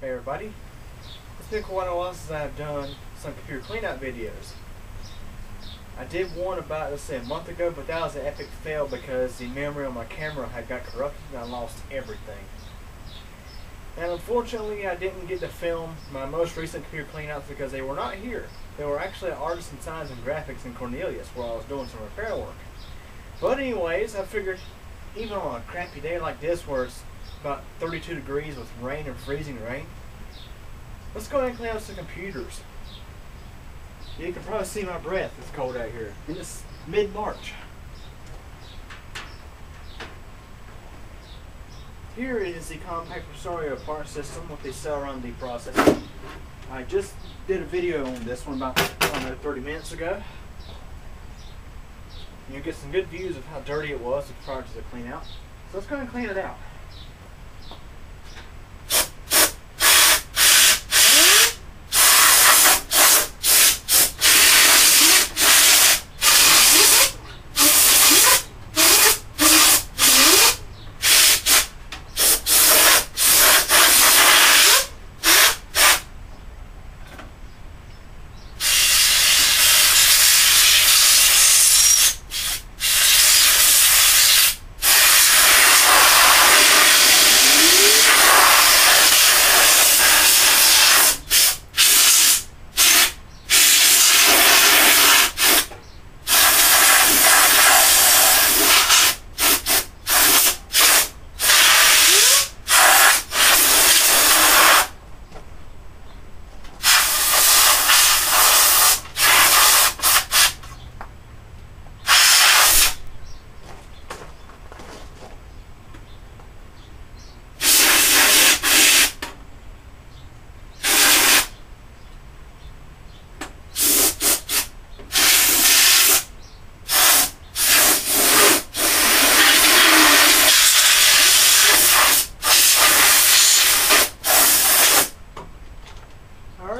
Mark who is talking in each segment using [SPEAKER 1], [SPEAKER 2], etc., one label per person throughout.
[SPEAKER 1] Hey everybody, it's been quite a while since I've done some computer cleanup videos. I did one about, let's say, a month ago, but that was an epic fail because the memory on my camera had got corrupted and I lost everything. And unfortunately, I didn't get to film my most recent computer cleanouts because they were not here. They were actually at Artisan Signs and Graphics in Cornelius where I was doing some repair work. But anyways, I figured even on a crappy day like this where it's about 32 degrees with rain and freezing rain, let's go ahead and clean out some computers. You can probably see my breath. It's cold out here. And it's mid-March. Here is the Compaq Presario part system with the Celeron processor. I just did a video on this one about know, 30 minutes ago. You get some good views of how dirty it was prior to the clean out. So let's go and clean it out.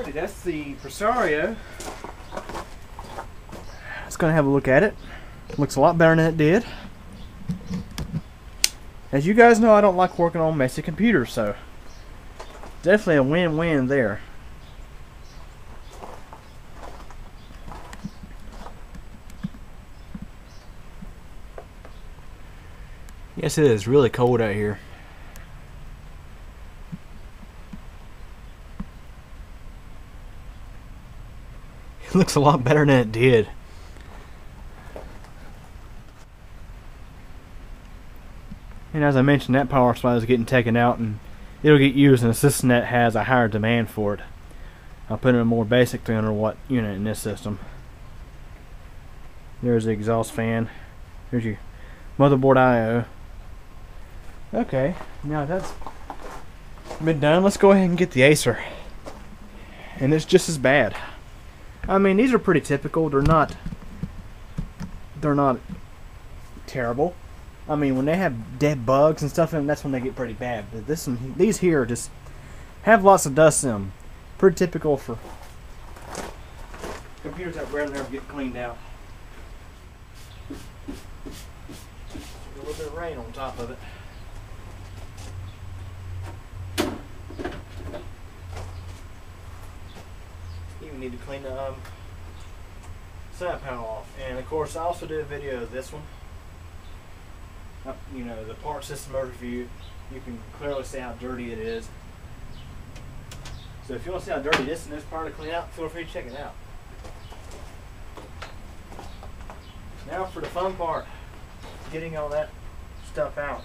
[SPEAKER 1] Alrighty, that's the Presario. Let's go and have a look at it. Looks a lot better than it did. As you guys know, I don't like working on messy computers, so definitely a win-win there. Yes, it is really cold out here. It looks a lot better than it did. And as I mentioned, that power supply is getting taken out and it'll get used in a system that has a higher demand for it. I'll put in a more basic 300 watt unit in this system. There's the exhaust fan. There's your motherboard I.O. Okay, now that's been done. Let's go ahead and get the Acer. And it's just as bad. I mean, these are pretty typical. They're not. They're not terrible. I mean, when they have dead bugs and stuff in them, that's when they get pretty bad. But this one, these here just have lots of dust in them. Pretty typical for computers that rarely ever get cleaned out. A little bit of rain on top of it. you need to clean the um, side panel off. And of course, I also did a video of this one. Uh, you know, the part system overview, you can clearly see how dirty it is. So if you want to see how dirty this and this part to clean out, feel free to check it out. Now for the fun part, getting all that stuff out.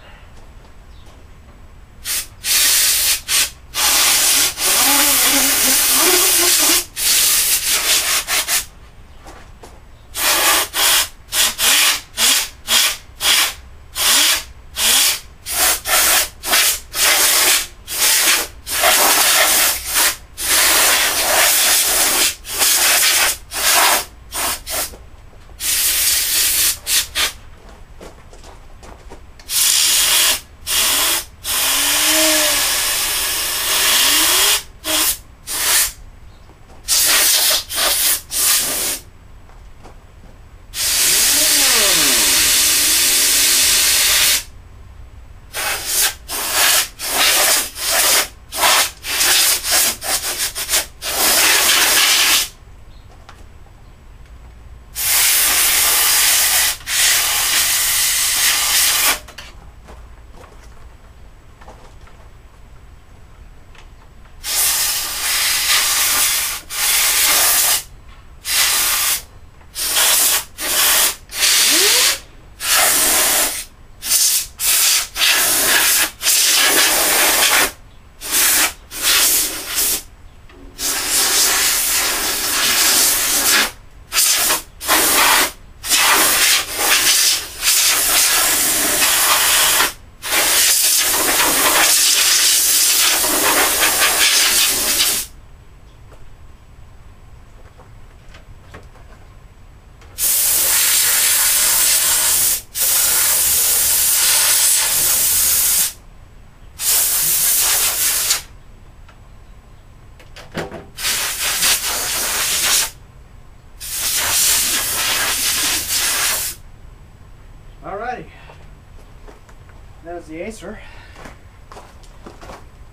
[SPEAKER 1] Was the Acer.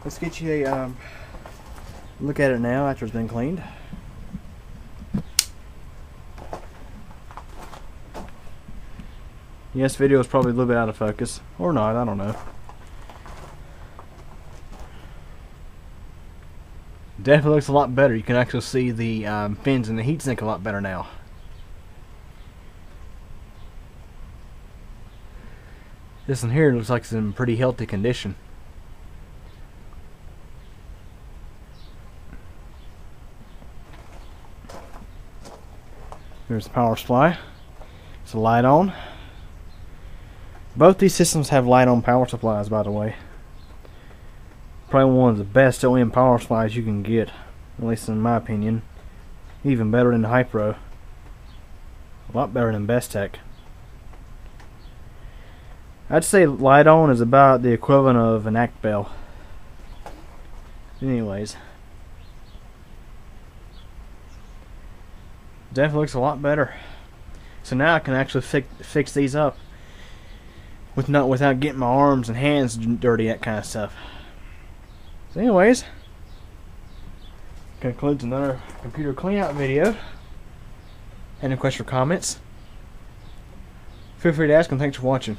[SPEAKER 1] Let's get you a um, look at it now after it's been cleaned. Yes, video is probably a little bit out of focus. Or not, I don't know. Definitely looks a lot better. You can actually see the um, fins and the heatsink a lot better now. This one here looks like it's in pretty healthy condition. There's the power supply. It's a Lite-On. Both these systems have Lite-On power supplies, by the way. Probably one of the best OEM power supplies you can get, at least in my opinion. Even better than HiPro. A lot better than Bestec. I'd say Lite-On is about the equivalent of an AcBel. Anyways. Definitely looks a lot better. So now I can actually fi fix these up with not without getting my arms and hands dirty, that kind of stuff. So anyways, concludes another computer cleanout video. Any questions or comments? Feel free to ask and thanks for watching.